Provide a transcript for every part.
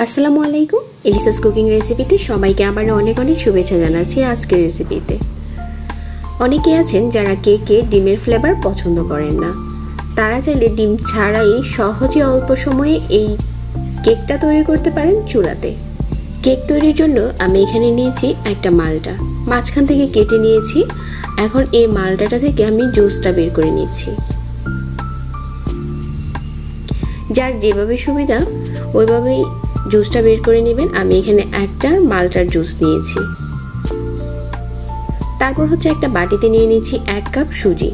আসসালামু আলাইকুম, এলিসাস কুকিং রেসিপিতে সবাইকে আবার অনেক অনেক শুভেচ্ছা জানাচ্ছি আজকের রেসিপিতে। অনেকে আছেন যারা কেকে ডিমের ফ্লেভার পছন্দ করেন না। তারা চাইলে ডিম ছাড়াই সহজে অল্প সময়ে এই কেকটা তৈরি করতে পারেন চুলাতে। কেক তৈরির জন্য আমি এখানে নিয়েছি একটা মালটা। মাঝখান থেকে কেটে নিয়েছি। এখন এই মালটাটা থেকে আমি জুসটা বের করে নিচ্ছি। যার যেভাবে সুবিধা, ওইভাবেই জুসটা বের করে নেবেন। আমি এখানে একটা মালটার জুস নিয়েছি। তারপর হচ্ছে একটা বাটিতে নিয়ে নিয়েছি এক কাপ সুজি।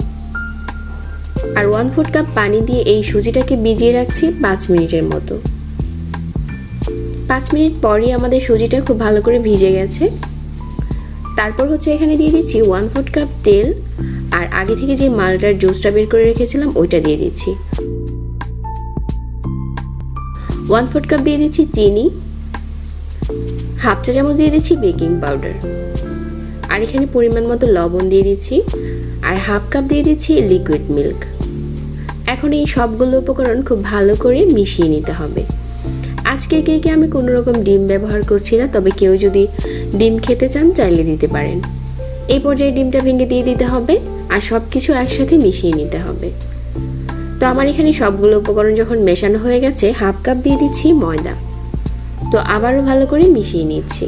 আর ওয়ান ফোর্থ কাপ পানি দিয়ে এই সুজিটাকে ভিজিয়ে রাখছি পাঁচ মিনিটের মতো। পাঁচ মিনিট পরই আমাদের সুজিটা খুব ভালো করে ভিজে গেছে। তারপর হচ্ছে এখানে দিয়ে দিচ্ছি ওয়ান ফোর্থ কাপ তেল। আর আগে থেকে যে মালটার জুসটা বের করে রেখেছিলাম, ওইটা দিয়ে দিচ্ছি। ওয়ান ফোর্থ কাপ দিয়ে দিচ্ছি চিনি, হাফ চা চামচ দিয়ে দিচ্ছি বেকিং পাউডার। আর এখানে পরিমাণ মতো লবণ দিয়ে দিচ্ছি, আর হাফ কাপ দিয়ে দিচ্ছি লিকুইড মিল্ক এখন এই সবগুলো উপকরণ খুব ভালো করে মিশিয়ে নিতে হবে। আজকের কেকে আমি কোনো রকম ডিম ব্যবহার করছি না, তবে কেউ যদি ডিম খেতে চান চাইলে দিতে পারেন। এই পর্যায়ে ডিমটা ভেঙে দিয়ে দিতে হবে, আর সব কিছু একসাথে মিশিয়ে নিতে হবে। তো আমার এখানে সবগুলো উপকরণ যখন মেশানো হয়ে গেছে, হাফ কাপ দিয়ে দিচ্ছি ময়দা। তো আবারও ভালো করে মিশিয়ে নিচ্ছি।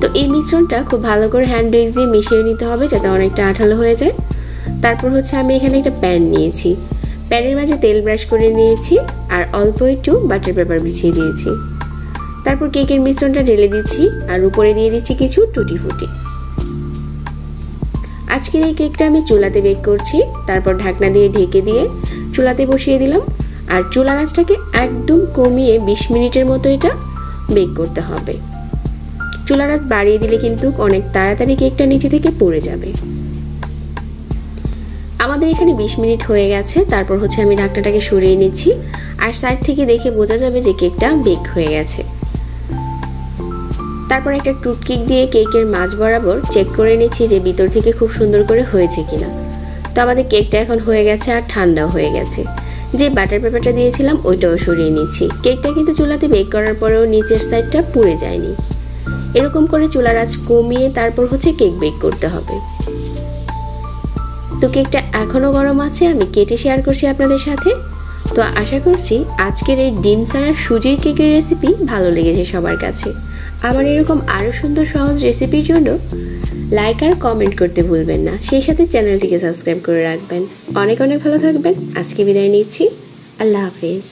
তো এই মিশ্রণটা খুব ভালো করে হ্যান্ড উইক্স দিয়ে মিশিয়ে নিতে হবে যাতে অনেকটা আঠালো হয়ে যায়। তারপর হচ্ছে আমি এখানে একটা প্যান নিয়েছি। প্যানের মাঝে তেল ব্রাশ করে নিয়েছি আর অল্প একটু বাটার পেপার বিছিয়ে দিয়েছি। তারপর কেকের মিশ্রণটা ঢেলে দিচ্ছি আর উপরে দিয়ে দিচ্ছি কিছু টুটি ফুটি আজকের এই কেকটা আমি চুলাতে বেক করছি, তারপর ঢাকনা দিয়ে ঢেকে দিয়ে চুলাতে বসিয়ে দিলাম। আর চুলা আঁচটাকে একদম কমিয়ে বিশ মিনিটের মতো এটা বেক করতে হবে। চুলার বাড়িয়ে দিলে কিন্তু অনেক তাড়াতাড়ি কেকটা নিচে থেকে পড়ে যাবে। আমাদের এখানে বিশ মিনিট হয়ে গেছে, তারপর হচ্ছে আমি ঢাকনাটাকে সরিয়ে নিচ্ছি। আর সাইড থেকে দেখে বোঝা যাবে যে কেকটা বেক হয়ে গেছে। তারপর একটা টুটকিক দিয়ে কেকের মাছ বরাবর চেক করে নিচ্ছি যে ভিতর থেকে খুব সুন্দর করে হয়েছে কিনা। তো আমাদের কেকটা এখন হয়ে গেছে আর ঠান্ডাও হয়ে গেছে। যে বাটার পেপারটা দিয়েছিলাম, ওইটাও সরিয়ে নিচ্ছি। কেকটা কিন্তু চুলাতে বেক করার পরেও নিচের সাইডটা পুড়ে যায়নি। এরকম করে চুলার আঁচ কমিয়ে তারপর হচ্ছে কেক বেক করতে হবে। তো কেকটা এখনও গরম আছে, আমি কেটে শেয়ার করছি আপনাদের সাথে। তো আশা করছি আজকের এই ডিম ছাড়ার সুজির কেকের রেসিপি ভালো লেগেছে সবার কাছে। আমার এরকম আরও সুন্দর সহজ রেসিপির জন্য লাইক আর কমেন্ট করতে ভুলবেন না। সেই সাথে চ্যানেলটিকে সাবস্ক্রাইব করে রাখবেন। অনেক অনেক ভালো থাকবেন। আজকে বিদায় নিচ্ছি। আল্লাহ হাফিজ।